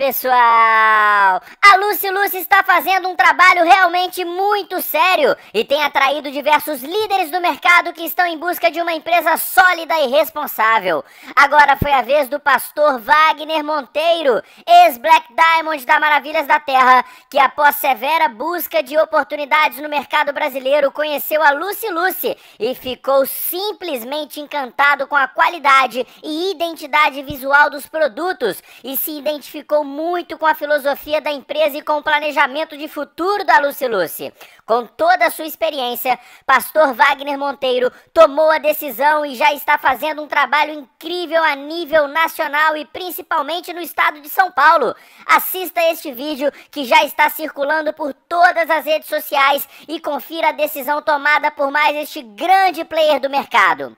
pessoal! A Lucy Lucy está fazendo um trabalho realmente muito sério e tem atraído diversos líderes do mercado que estão em busca de uma empresa sólida e responsável. Agora foi a vez do pastor Wagner Monteiro, ex-Black Diamond da Maravilhas da Terra, que após severa busca de oportunidades no mercado brasileiro conheceu a Lucy Lucy e ficou simplesmente encantado com a qualidade e identidade visual dos produtos e se identificou muito com a filosofia da empresa e com o planejamento de futuro da Lucy Lucy. Com toda a sua experiência, Pastor Wagner Monteiro tomou a decisão e já está fazendo um trabalho incrível a nível nacional e principalmente no estado de São Paulo. Assista este vídeo que já está circulando por todas as redes sociais e confira a decisão tomada por mais este grande player do mercado.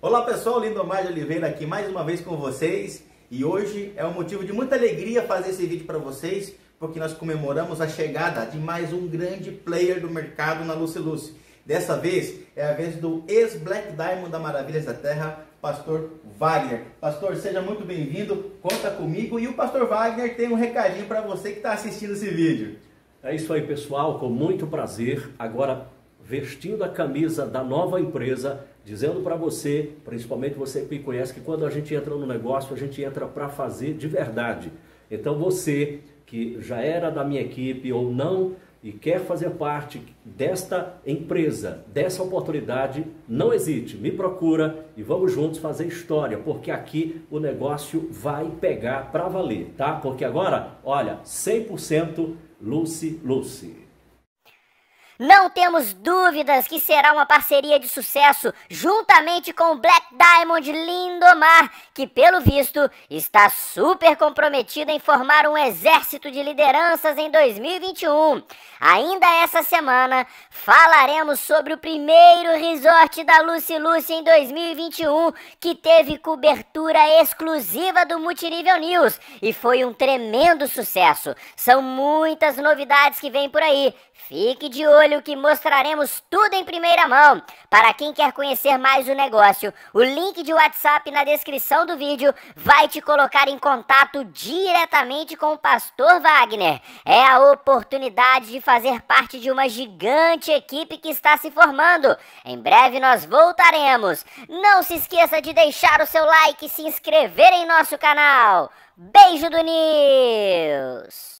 Olá pessoal, Lindomar de Oliveira aqui mais uma vez com vocês e hoje é um motivo de muita alegria fazer esse vídeo para vocês porque nós comemoramos a chegada de mais um grande player do mercado na Lucy Lucy. Dessa vez é a vez do ex-Black Diamond da Maravilhas da Terra, Pastor Wagner. Pastor, seja muito bem-vindo, conta comigo e o Pastor Wagner tem um recadinho para você que está assistindo esse vídeo. É isso aí, pessoal, com muito prazer. Agora, vestindo a camisa da nova empresa, dizendo para você, principalmente você que me conhece, que quando a gente entra no negócio, a gente entra para fazer de verdade. Então, você que já era da minha equipe ou não e quer fazer parte desta empresa, dessa oportunidade, não hesite, me procura e vamos juntos fazer história, porque aqui o negócio vai pegar para valer, tá? Porque agora, olha, 100% Lucy Lucy. Não temos dúvidas que será uma parceria de sucesso juntamente com o Black Diamond Lindomar, que pelo visto está super comprometido em formar um exército de lideranças em 2021. Ainda essa semana falaremos sobre o primeiro resort da Lucy Lucy em 2021, que teve cobertura exclusiva do Multinível News e foi um tremendo sucesso. São muitas novidades que vêm por aí. Fique de olho que mostraremos tudo em primeira mão. Para quem quer conhecer mais o negócio, o link de WhatsApp na descrição do vídeo vai te colocar em contato diretamente com o Pastor Wagner. É a oportunidade de fazer parte de uma gigante equipe que está se formando. Em breve nós voltaremos. Não se esqueça de deixar o seu like e se inscrever em nosso canal. Beijo do News!